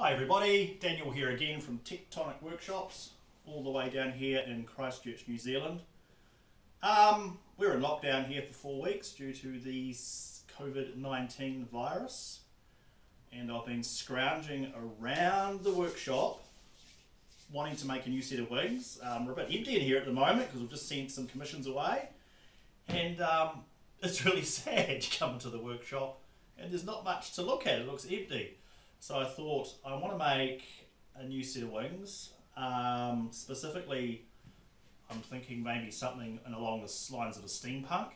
Hi everybody, Daniel here again from Tectonic Workshops, all the way down here in Christchurch, New Zealand. Um, we're in lockdown here for four weeks due to the COVID-19 virus and I've been scrounging around the workshop wanting to make a new set of wings. Um, we're a bit empty in here at the moment because we've just sent some commissions away and um, it's really sad you come into the workshop and there's not much to look at, it looks empty. So I thought I want to make a new set of wings. Um, specifically, I'm thinking maybe something along the lines of a steampunk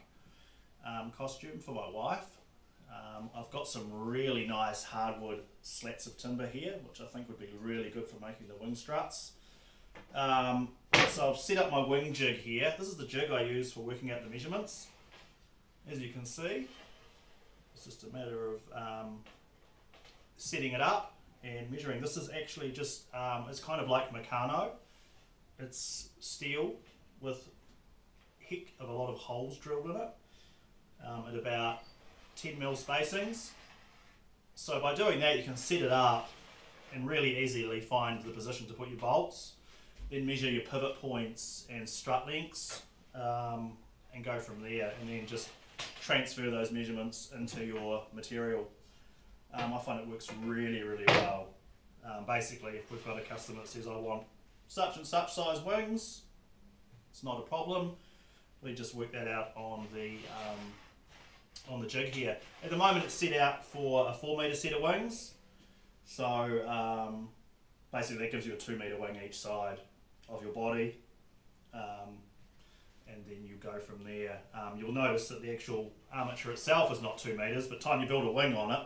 um, costume for my wife. Um, I've got some really nice hardwood slats of timber here, which I think would be really good for making the wing struts. Um, so I've set up my wing jig here. This is the jig I use for working out the measurements. As you can see, it's just a matter of um, setting it up and measuring. This is actually just, um, it's kind of like Meccano. It's steel with heck of a lot of holes drilled in it um, at about 10 mil spacings. So by doing that you can set it up and really easily find the position to put your bolts. Then measure your pivot points and strut lengths um, and go from there and then just transfer those measurements into your material. Um, I find it works really, really well. Um, basically, if we've got a customer that says, I want such and such size wings, it's not a problem. We just work that out on the um, on the jig here. At the moment, it's set out for a four meter set of wings. So um, basically, that gives you a two meter wing each side of your body. Um, and then you go from there. Um, you'll notice that the actual armature itself is not two meters, but time you build a wing on it,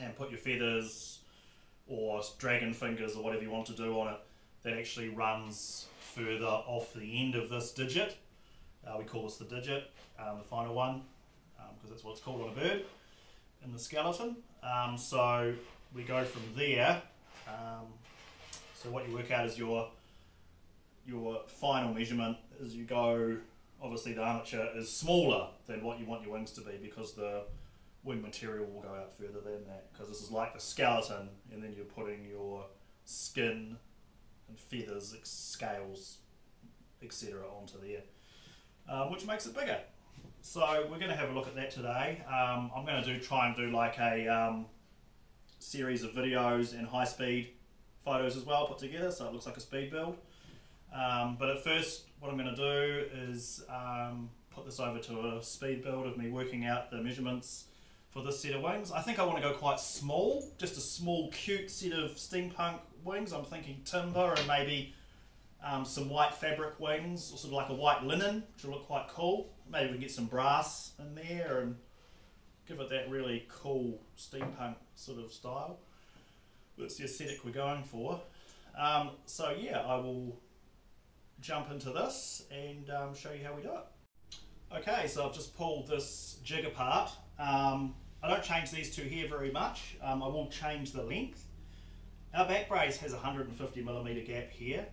and put your feathers or dragon fingers or whatever you want to do on it that actually runs further off the end of this digit. Uh, we call this the digit, um, the final one, because um, that's what it's called on a bird in the skeleton. Um, so we go from there. Um, so what you work out is your your final measurement as you go. Obviously, the armature is smaller than what you want your wings to be because the wing material will go out further than that because this is like the skeleton and then you're putting your skin and feathers, scales, etc. onto there, um, which makes it bigger. So we're going to have a look at that today. Um, I'm going to do try and do like a um, series of videos and high speed photos as well put together so it looks like a speed build. Um, but at first what I'm going to do is um, put this over to a speed build of me working out the measurements for this set of wings. I think I want to go quite small, just a small cute set of steampunk wings. I'm thinking timber and maybe um, some white fabric wings, or sort of like a white linen, which will look quite cool. Maybe we can get some brass in there and give it that really cool steampunk sort of style. That's the aesthetic we're going for. Um, so yeah, I will jump into this and um, show you how we do it. Okay, so I've just pulled this jig apart um, I don't change these two here very much. Um, I will change the length. Our back brace has a 150 millimeter gap here.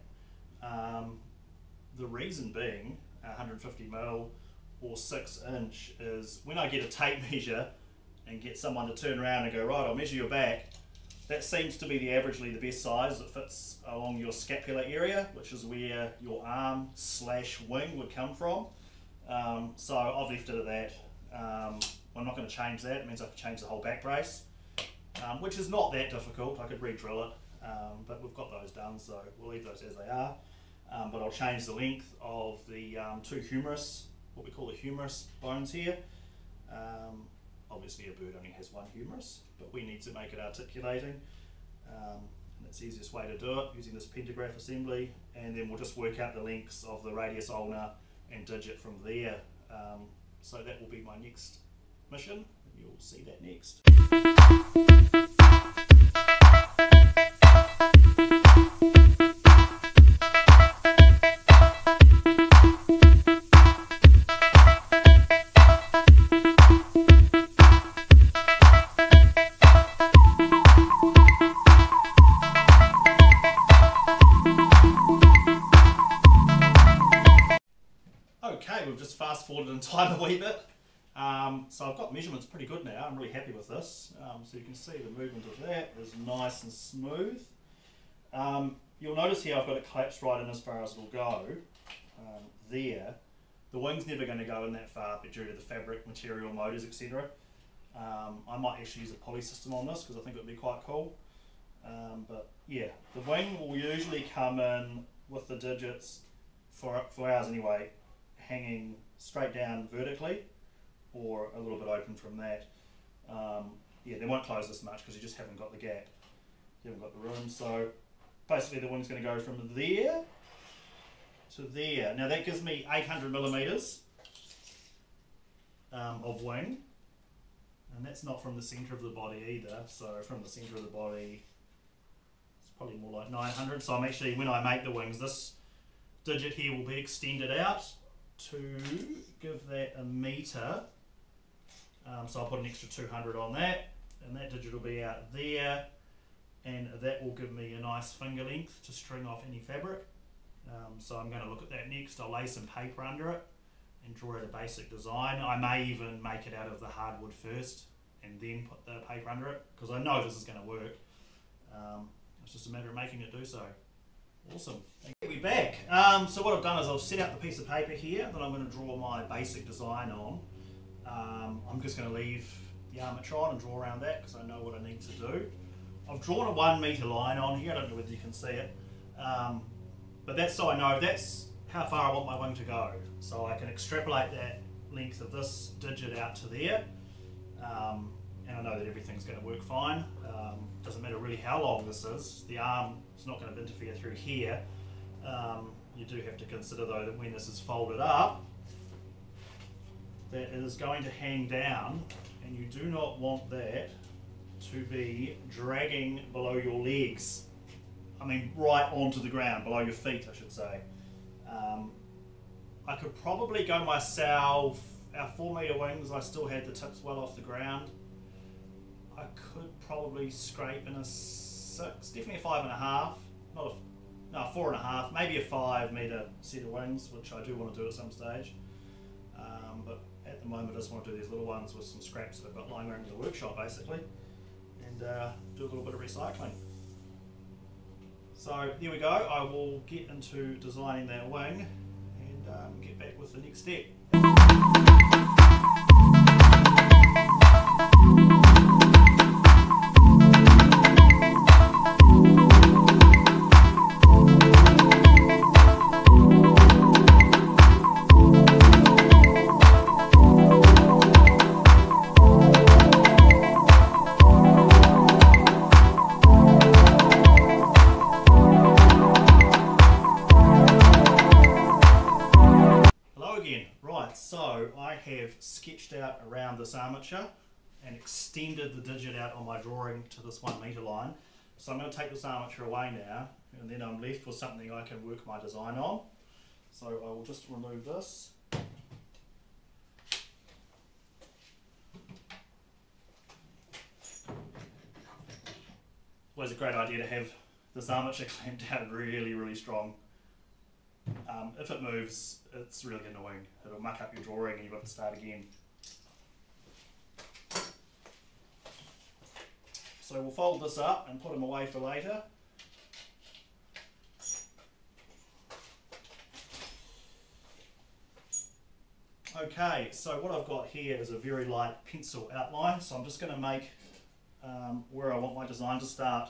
Um, the reason being 150 mil or 6 inch is when I get a tape measure and get someone to turn around and go, right, I'll measure your back, that seems to be the averagely the best size that fits along your scapular area, which is where your arm slash wing would come from. Um, so I've left it at that. Um, I'm not going to change that. It means I to change the whole back brace, um, which is not that difficult. I could re-drill it, um, but we've got those done, so we'll leave those as they are. Um, but I'll change the length of the um, two humerus, what we call the humerus bones here. Um, obviously a bird only has one humerus, but we need to make it articulating. Um, and that's the easiest way to do it, using this pentagraph assembly. And then we'll just work out the lengths of the radius ulna and digit from there. so that will be my next mission. You'll see that next. Happy with this. Um, so you can see the movement of that is nice and smooth. Um, you'll notice here I've got it collapsed right in as far as it'll go. Um, there. The wing's never going to go in that far but due to the fabric, material, motors, etc. Um, I might actually use a pulley system on this because I think it would be quite cool. Um, but yeah, the wing will usually come in with the digits, for, for ours anyway, hanging straight down vertically or a little bit open from that. Um, yeah, they won't close this much because you just haven't got the gap. You haven't got the room. So basically the wing's going to go from there to there. Now that gives me 800 millimeters um, of wing. And that's not from the centre of the body either. So from the centre of the body, it's probably more like 900. So I'm actually, when I make the wings, this digit here will be extended out to give that a metre. Um, so I'll put an extra 200 on that. And that digit will be out there. And that will give me a nice finger length to string off any fabric. Um, so I'm going to look at that next. I'll lay some paper under it and draw out a basic design. I may even make it out of the hardwood first and then put the paper under it because I know this is going to work. Um, it's just a matter of making it do so. Awesome. We're back. Um, so what I've done is I've set out the piece of paper here that I'm going to draw my basic design on. Um, I'm just going to leave the armatron and draw around that because I know what I need to do. I've drawn a one metre line on here, I don't know whether you can see it. Um, but that's so I know that's how far I want my wing to go. So I can extrapolate that length of this digit out to there. Um, and I know that everything's going to work fine. Um, doesn't matter really how long this is. The arm is not going to interfere through here. Um, you do have to consider though that when this is folded up, that it is going to hang down and you do not want that to be dragging below your legs. I mean, right onto the ground, below your feet, I should say. Um, I could probably go myself, our four metre wings, I still had the tips well off the ground. I could probably scrape in a six, definitely a five and a half, not a, no, four and a half, maybe a five metre set of wings, which I do want to do at some stage. Um, but at the moment I just want to do these little ones with some scraps that I've got lying around in the workshop basically and uh, do a little bit of recycling. So there we go, I will get into designing that wing and um, get back with the next step. Armature and extended the digit out on my drawing to this one metre line. So I'm going to take this armature away now and then I'm left with something I can work my design on. So I will just remove this. Always a great idea to have this armature clamped down really, really strong. Um, if it moves, it's really annoying. It'll muck up your drawing and you've got to start again. So we'll fold this up and put them away for later. Okay, so what I've got here is a very light pencil outline. So I'm just going to make um, where I want my design to start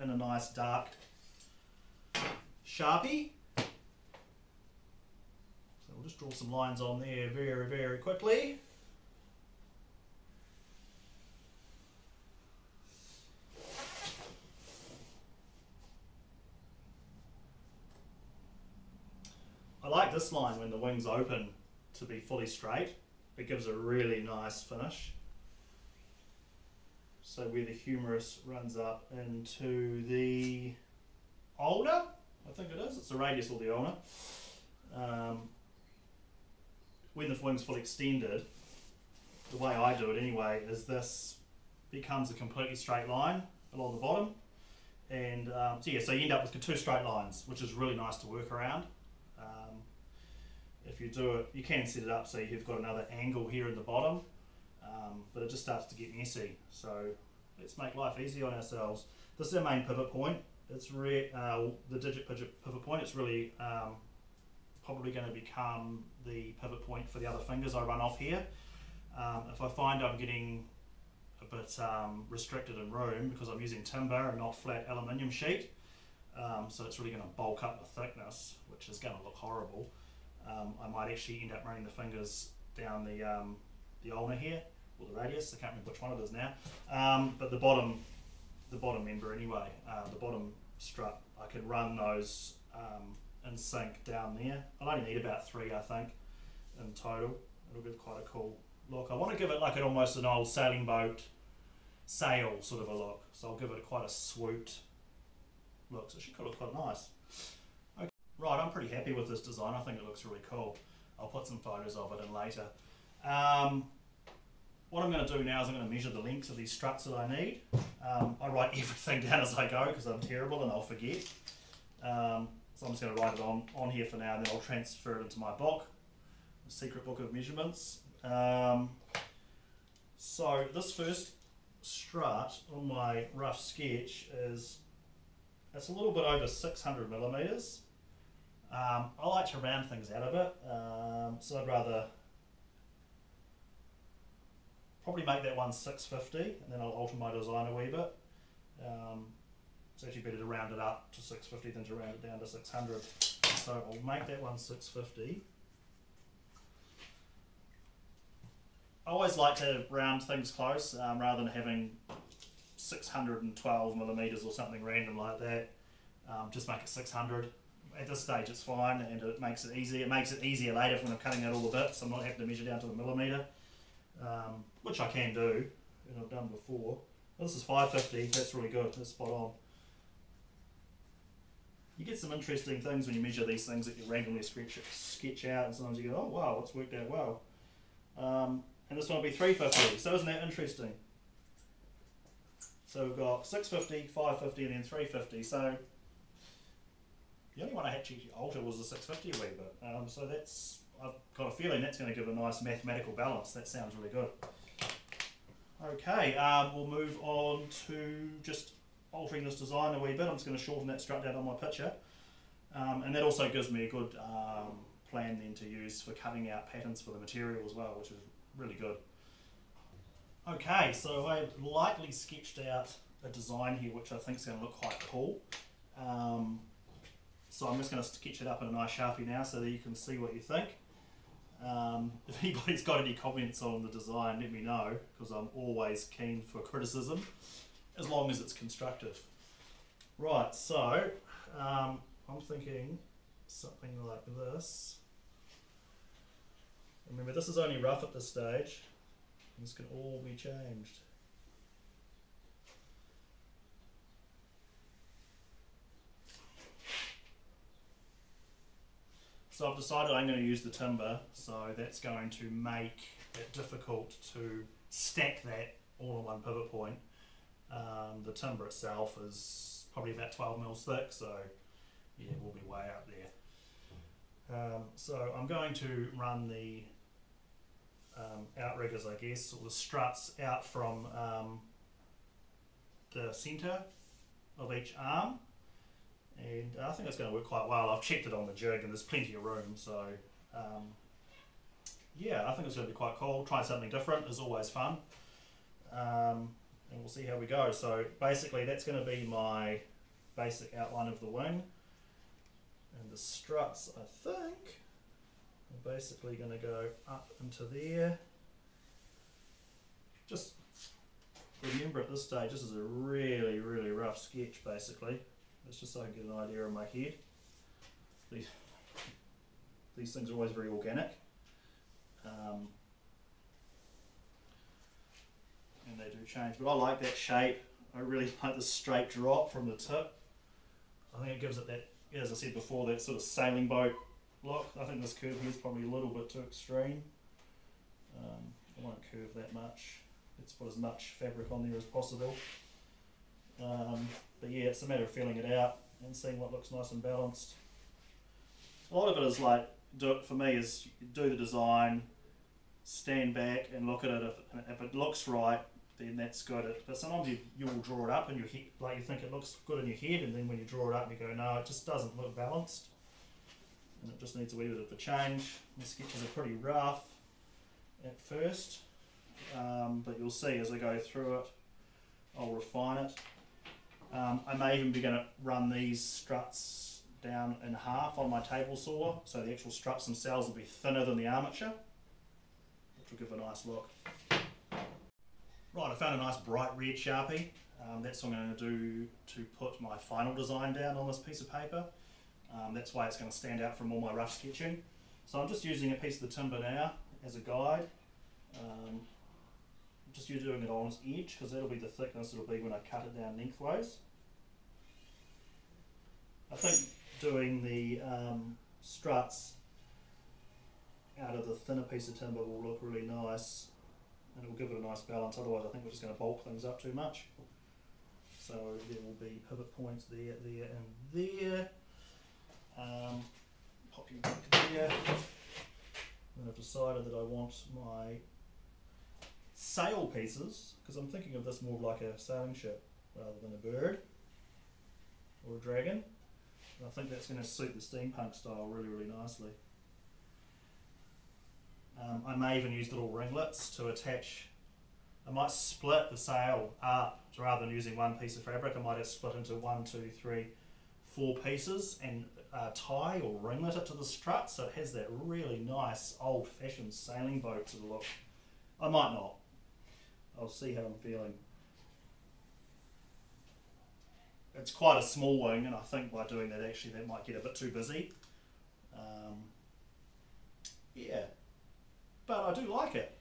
in a nice dark Sharpie. Just draw some lines on there very, very quickly. I like this line when the wings open to be fully straight. It gives a really nice finish. So where the humerus runs up into the ulna, I think it is, it's the radius or the ulna. Um, when the wing's fully extended, the way I do it anyway, is this becomes a completely straight line along the bottom. And um, so yeah, so you end up with two straight lines, which is really nice to work around. if you do it, you can set it up so you've got another angle here in the bottom, um, but it just starts to get messy. So let's make life easy on ourselves. This is our main pivot point. It's re- uh, the digit pivot, pivot point. It's really um, probably going to become the pivot point for the other fingers I run off here. Um, if I find I'm getting a bit um, restricted in room because I'm using timber and not flat aluminium sheet, um, so it's really going to bulk up the thickness, which is going to look horrible. Um, I might actually end up running the fingers down the um, the ulna here, or the radius. I can't remember which one it is now. Um, but the bottom, the bottom member anyway, uh, the bottom strut, I could run those um, in sync down there. I'll only need about three, I think, in total. It'll give quite a cool look. I want to give it like an almost an old sailing boat sail sort of a look. So I'll give it quite a swooped look. So it should look quite nice. Okay. Right, I'm pretty happy with this design. I think it looks really cool. I'll put some photos of it in later. Um, what I'm going to do now is I'm going to measure the lengths of these struts that I need. Um, I write everything down as I go because I'm terrible and I'll forget. Um, so I'm just going to write it on, on here for now and then I'll transfer it into my book, the secret book of measurements. Um, so this first strut on my rough sketch is it's a little bit over 600 millimeters. Um, I like to round things out a bit, um, so I'd rather probably make that one 650 and then I'll alter my design a wee bit. Um, it's actually better to round it up to 650 than to round it down to 600. So I'll make that one 650. I always like to round things close um, rather than having 612 millimeters or something random like that. Um, just make it 600. At this stage, it's fine, and it makes it easy. It makes it easier later when I'm cutting out all the bits. I'm not having to measure down to the millimeter, um, which I can do, and I've done before. this is 550. That's really good. That's spot on. You get some interesting things when you measure these things that you randomly sketch, sketch out, and sometimes you go, "Oh wow, it's worked out well." Um, and this one will be 350. So isn't that interesting? So we've got 650, 550, and then 350. So the only one I actually altered was the 650 a wee bit. Um, so that's, I've got a feeling that's going to give a nice mathematical balance. That sounds really good. Okay, um, we'll move on to just altering this design a wee bit. I'm just going to shorten that strut down on my picture. Um, and that also gives me a good um, plan then to use for cutting out patterns for the material as well, which is really good. Okay, so I've lightly sketched out a design here which I think is going to look quite cool. Um, so I'm just going to sketch it up in a nice Sharpie now so that you can see what you think. Um, if anybody's got any comments on the design, let me know because I'm always keen for criticism as long as it's constructive. Right, so um, I'm thinking something like this. Remember, this is only rough at this stage. This can all be changed. So I've decided I'm going to use the timber, so that's going to make it difficult to stack that all in one pivot point. Um, the timber itself is probably about 12 mils thick, so yeah, we'll be way up there. Um, so I'm going to run the um, outriggers, I guess, or the struts out from um, the centre of each arm. And I think it's going to work quite well. I've checked it on the jig and there's plenty of room, so um, yeah, I think it's going to be quite cool. Trying something different is always fun. Um, and we'll see how we go. So basically that's going to be my basic outline of the wing. And the struts, I think, we're basically going to go up into there. Just remember at this stage, this is a really, really rough sketch basically. It's just so I can get an idea in my head. These, these things are always very organic. Um, and they do change, but I like that shape. I really like the straight drop from the tip. I think it gives it that, as I said before, that sort of sailing boat look. I think this curve here is probably a little bit too extreme. Um, I won't curve that much. Let's put as much fabric on there as possible. Um, but yeah, it's a matter of feeling it out and seeing what looks nice and balanced. A lot of it is like do for me is do the design, stand back and look at it. If, if it looks right, then that's good. At it. But sometimes you you will draw it up and you like you think it looks good in your head, and then when you draw it up, you go, no, it just doesn't look balanced, and it just needs a wee bit of a change. The sketches are pretty rough at first, um, but you'll see as I go through it, I'll refine it. Um, I may even be going to run these struts down in half on my table saw, so the actual struts themselves will be thinner than the armature, which will give a nice look. Right, I found a nice bright red Sharpie. Um, that's what I'm going to do to put my final design down on this piece of paper. Um, that's why it's going to stand out from all my rough sketching. So I'm just using a piece of the timber now as a guide. Um, just you doing it on its edge because that'll be the thickness it'll be when I cut it down lengthways. I think doing the um, struts out of the thinner piece of timber will look really nice and it will give it a nice balance otherwise I think we're just going to bulk things up too much. So there will be pivot points there, there and there. Um, pop your back there. And I've decided that I want my sail pieces, because I'm thinking of this more like a sailing ship rather than a bird or a dragon. And I think that's going to suit the steampunk style really, really nicely. Um, I may even use little ringlets to attach. I might split the sail up rather than using one piece of fabric. I might have split into one, two, three, four pieces and uh, tie or ringlet it to the strut so it has that really nice old-fashioned sailing boat sort of look. I might not. I'll see how I'm feeling. It's quite a small wing, and I think by doing that, actually, that might get a bit too busy. Um, yeah, but I do like it.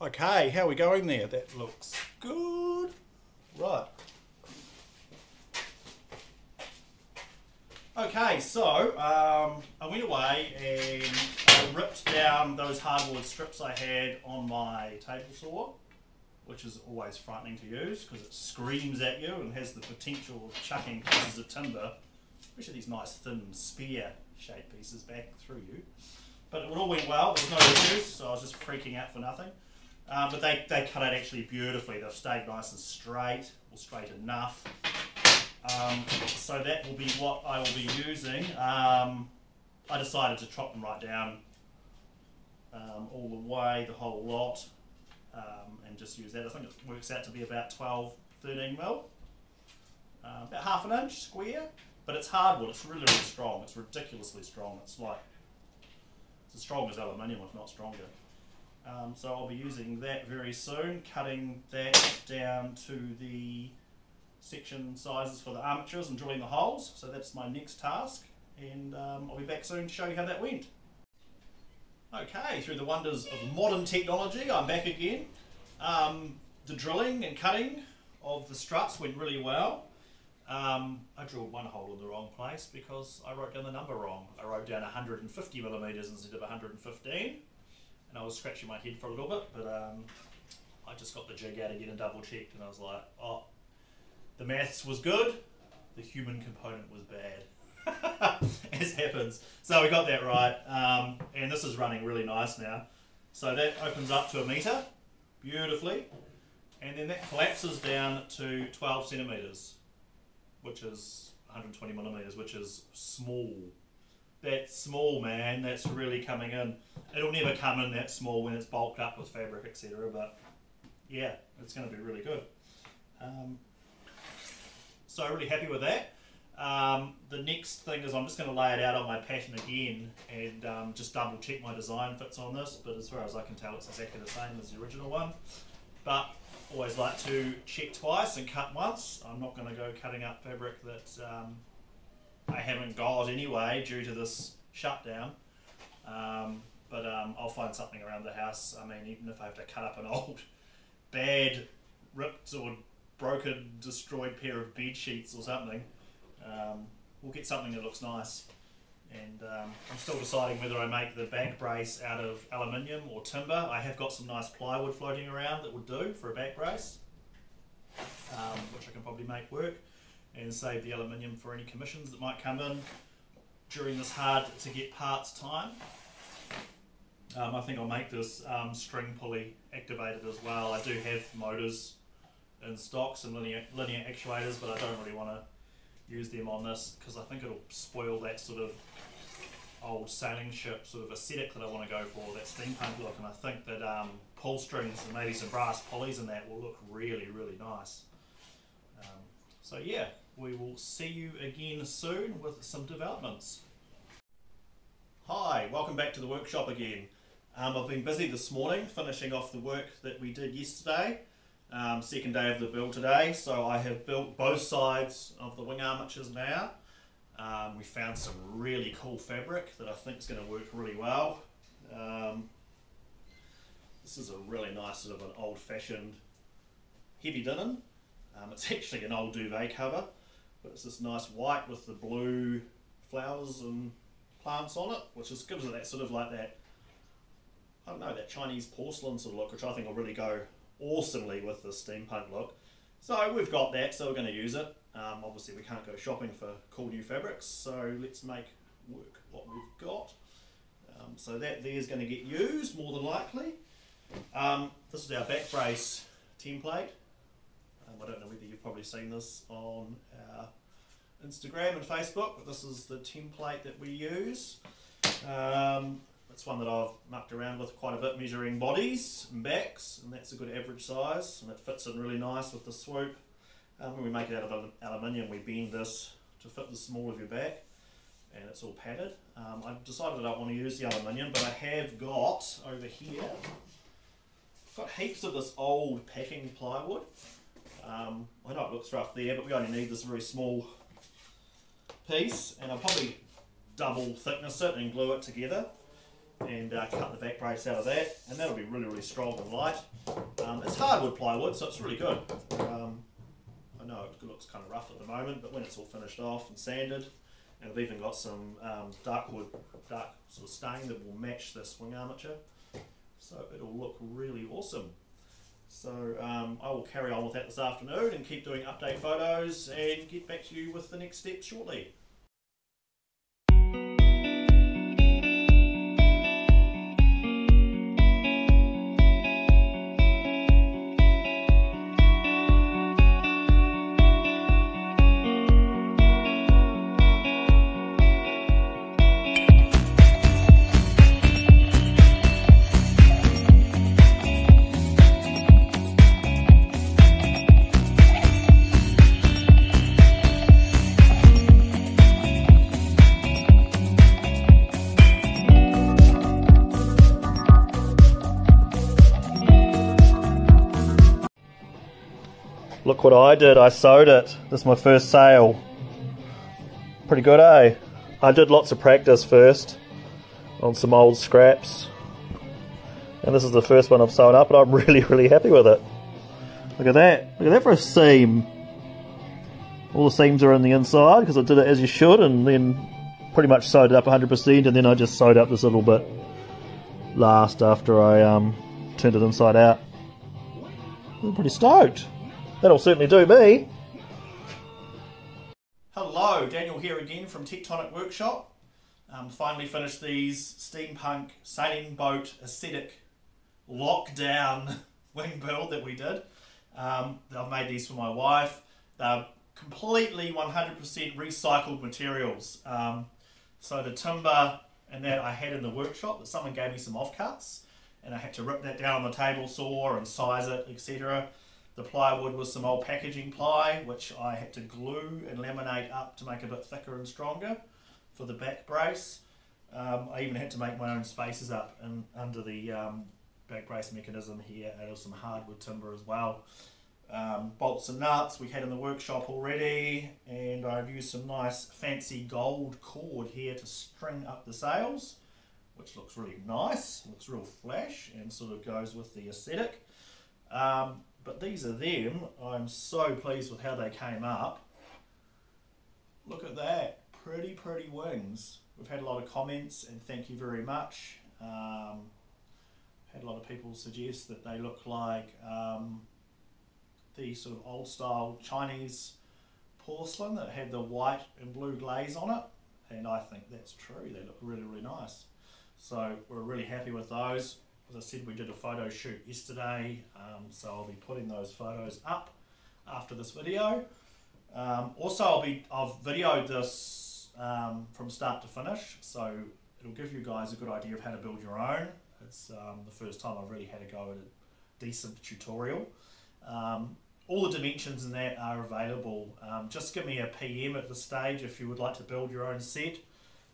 Okay, how are we going there? That looks good. Right. Okay, so um, I went away and I ripped down those hardwood strips I had on my table saw, which is always frightening to use because it screams at you and has the potential of chucking pieces of timber, especially these nice thin spear shaped pieces back through you. But it all went well, there was no issues, so I was just freaking out for nothing. Um, but they, they cut out actually beautifully. They've stayed nice and straight, or straight enough. Um, so that will be what I will be using. Um, I decided to chop them right down um, all the way, the whole lot, um, and just use that. I think it works out to be about 12, 13 mil, uh, about half an inch square, but it's hardwood. It's really, really strong. It's ridiculously strong. It's like it's as strong as aluminium, if not stronger. Um, so I'll be using that very soon, cutting that down to the section sizes for the armatures and drilling the holes. So that's my next task, and um, I'll be back soon to show you how that went. Okay, through the wonders of modern technology, I'm back again. Um, the drilling and cutting of the struts went really well. Um, I drilled one hole in the wrong place because I wrote down the number wrong. I wrote down 150 millimeters instead of 115, and I was scratching my head for a little bit, but um, I just got the jig out again and double checked, and I was like, oh, the maths was good, the human component was bad. As happens. So we got that right, um, and this is running really nice now. So that opens up to a meter, beautifully, and then that collapses down to 12 centimeters, which is 120 millimeters, which is small. That's small, man. That's really coming in. It'll never come in that small when it's bulked up with fabric, etc. But yeah, it's going to be really good. Um, so really happy with that. Um, the next thing is I'm just going to lay it out on my pattern again and um, just double check my design fits on this, but as far as I can tell it's exactly the same as the original one. But always like to check twice and cut once. I'm not going to go cutting up fabric that um, I haven't got anyway due to this shutdown. Um, but um, I'll find something around the house. I mean, even if I have to cut up an old, bad, ripped or broken, destroyed pair of bed sheets or something, um, we'll get something that looks nice. And um, I'm still deciding whether I make the back brace out of aluminium or timber. I have got some nice plywood floating around that would do for a back brace, um, which I can probably make work and save the aluminium for any commissions that might come in. during this hard to get parts time. Um, I think I'll make this um, string pulley activated as well. I do have motors in stock, some linear, linear actuators, but I don't really want to use them on this because I think it'll spoil that sort of old sailing ship sort of aesthetic that I want to go for, that steampunk look, and I think that um, pull strings and maybe some brass pulleys in that will look really, really nice. Um, so yeah, we will see you again soon with some developments. Hi, welcome back to the workshop again. Um, I've been busy this morning finishing off the work that we did yesterday. Um, second day of the build today, so I have built both sides of the wing armatures now. Um, we found some really cool fabric that I think is going to work really well. Um, this is a really nice sort of an old-fashioned heavy linen. Um, it's actually an old duvet cover, but it's this nice white with the blue flowers and plants on it, which just gives it that sort of like that, I don't know, that Chinese porcelain sort of look, which I think will really go awesomely with the steampunk look. So we've got that, so we're going to use it. Um, obviously we can't go shopping for cool new fabrics, so let's make work what we've got. Um, so that there is going to get used more than likely. Um, this is our back brace template. Um, I don't know whether you've probably seen this on our Instagram and Facebook, but this is the template that we use. Um, it's one that I've mucked around with quite a bit, measuring bodies and backs, and that's a good average size, and it fits in really nice with the swoop. Um, when we make it out of aluminium, we bend this to fit the small of your back, and it's all padded. Um, I decided I don't want to use the aluminium, but I have got over here, I've got heaps of this old packing plywood. Um, I know it looks rough there, but we only need this very small piece, and I'll probably double thickness it and glue it together and uh, cut the back brace out of that and that'll be really really strong and light. Um, it's hardwood plywood so it's really good. Um, I know it looks kind of rough at the moment but when it's all finished off and sanded and I've even got some um, dark wood, dark sort of stain that will match the swing armature so it'll look really awesome. So um, I will carry on with that this afternoon and keep doing update photos and get back to you with the next step shortly. Look what I did, I sewed it. This is my first sail. Pretty good, eh? I did lots of practice first on some old scraps. And this is the first one I've sewn up, and I'm really, really happy with it. Look at that. Look at that for a seam. All the seams are in the inside, because I did it as you should, and then pretty much sewed it up 100%, and then I just sewed up this little bit last after I um, turned it inside out. I'm pretty stoked. That'll certainly do me. Hello, Daniel here again from Tectonic Workshop. Um, finally finished these steampunk sailing boat aesthetic lockdown wing build that we did. Um, I've made these for my wife. They're completely 100% recycled materials. Um, so the timber and that I had in the workshop, that someone gave me some offcuts, and I had to rip that down on the table saw and size it, etc. The plywood was some old packaging ply, which I had to glue and laminate up to make a bit thicker and stronger for the back brace. Um, I even had to make my own spaces up and under the um, back brace mechanism here out of some hardwood timber as well. Um, bolts and nuts we had in the workshop already and I've used some nice fancy gold cord here to string up the sails which looks really nice, looks real flash and sort of goes with the aesthetic. Um, but these are them. I'm so pleased with how they came up. Look at that. Pretty, pretty wings. We've had a lot of comments and thank you very much. Um, had a lot of people suggest that they look like um, the sort of old style Chinese porcelain that had the white and blue glaze on it. and I think that's true. They look really, really nice. So we're really happy with those. As I said, we did a photo shoot yesterday, um, so I'll be putting those photos up after this video. Um, also, I'll be I've videoed this um, from start to finish, so it'll give you guys a good idea of how to build your own. It's um, the first time I've really had to go at a decent tutorial. Um, all the dimensions in that are available. Um, just give me a PM at the stage if you would like to build your own set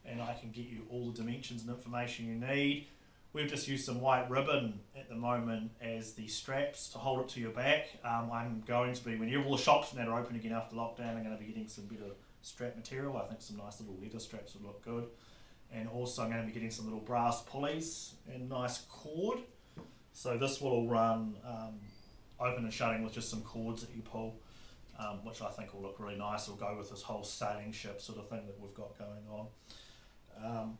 and I can get you all the dimensions and information you need. We've just used some white ribbon at the moment as the straps to hold it to your back. Um, I'm going to be, when all the shops now are open again after lockdown, I'm going to be getting some better strap material. I think some nice little leather straps would look good. And also I'm going to be getting some little brass pulleys and nice cord. So this will all run um, open and shutting with just some cords that you pull, um, which I think will look really nice. It'll go with this whole sailing ship sort of thing that we've got going on. Um,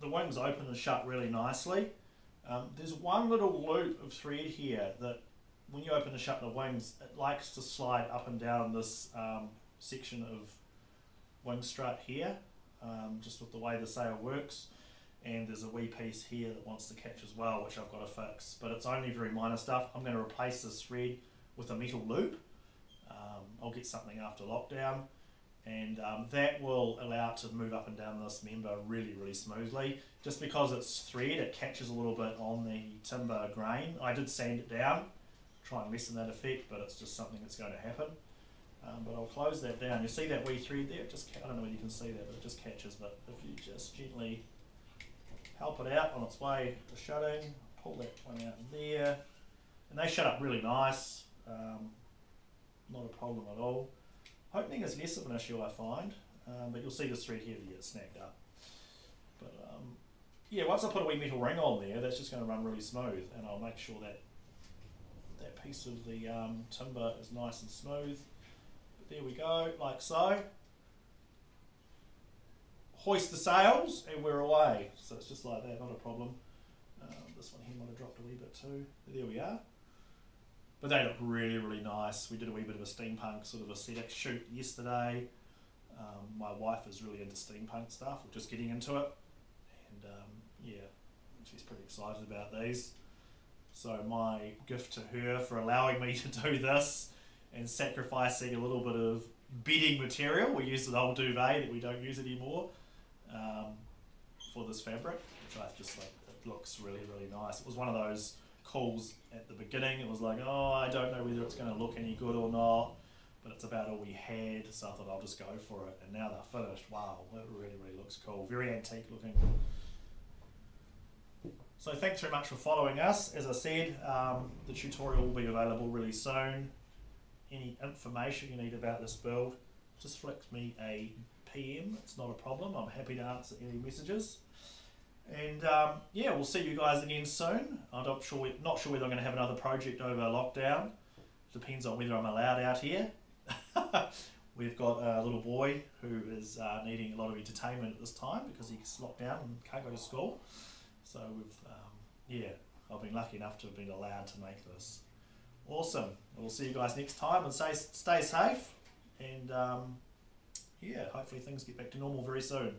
the wings open and shut really nicely. Um, there's one little loop of thread here that when you open and shut the wings, it likes to slide up and down this um, section of wing strut here, um, just with the way the sail works. And there's a wee piece here that wants to catch as well, which I've got to fix. But it's only very minor stuff. I'm going to replace this thread with a metal loop. Um, I'll get something after lockdown and um, that will allow it to move up and down this member really really smoothly. Just because it's thread it catches a little bit on the timber grain. I did sand it down try and lessen that effect but it's just something that's going to happen. Um, but I'll close that down. You see that wee thread there? It just I don't know whether you can see that but it just catches but if you just gently help it out on its way to shutting pull that one out there. And they shut up really nice um, not a problem at all Opening is less of an issue, I find, um, but you'll see this thread here that gets snagged up. But um, yeah, once I put a wee metal ring on there, that's just going to run really smooth, and I'll make sure that that piece of the um, timber is nice and smooth. But there we go, like so. Hoist the sails, and we're away. So it's just like that, not a problem. Um, this one here might have dropped a wee bit too. There we are. But they look really, really nice. We did a wee bit of a steampunk sort of aesthetic shoot yesterday. Um, my wife is really into steampunk stuff. We're just getting into it. And um, yeah, she's pretty excited about these. So my gift to her for allowing me to do this and sacrificing a little bit of bedding material. We used an old duvet that we don't use anymore um, for this fabric, which I just like. It looks really, really nice. It was one of those calls at the beginning. It was like, oh, I don't know whether it's going to look any good or not, but it's about all we had, so I thought I'll just go for it. And now they're finished. Wow, it really, really looks cool. Very antique looking. So thanks very much for following us. As I said, um, the tutorial will be available really soon. Any information you need about this build, just flick me a PM. It's not a problem. I'm happy to answer any messages. And um, yeah, we'll see you guys again soon. I'm not sure, not sure whether I'm going to have another project over lockdown. Depends on whether I'm allowed out here. We've got a little boy who is uh, needing a lot of entertainment at this time because he's locked down and can't go to school. So we've, um, yeah, I've been lucky enough to have been allowed to make this. Awesome. We'll see you guys next time and stay, stay safe. And um, yeah, hopefully things get back to normal very soon.